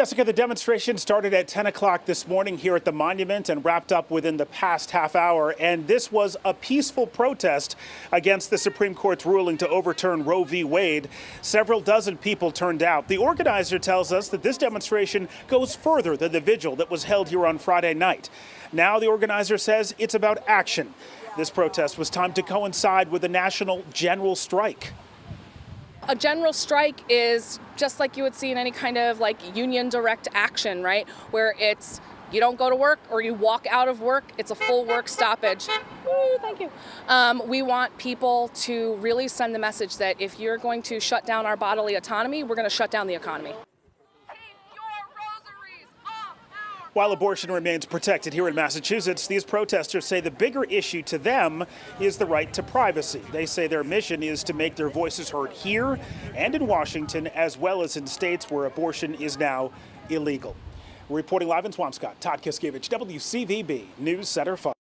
Jessica, the demonstration started at 10 o'clock this morning here at the monument and wrapped up within the past half hour. And this was a peaceful protest against the Supreme Court's ruling to overturn Roe v. Wade. Several dozen people turned out. The organizer tells us that this demonstration goes further than the vigil that was held here on Friday night. Now, the organizer says it's about action. This protest was timed to coincide with a national general strike. A general strike is just like you would see in any kind of like union direct action, right? Where it's you don't go to work or you walk out of work, it's a full work stoppage. Woo, thank you. Um, we want people to really send the message that if you're going to shut down our bodily autonomy, we're going to shut down the economy. While abortion remains protected here in Massachusetts, these protesters say the bigger issue to them is the right to privacy. They say their mission is to make their voices heard here and in Washington, as well as in states where abortion is now illegal. Reporting live in Swampscott, Todd Kazakiewich, WCVB News Center 5.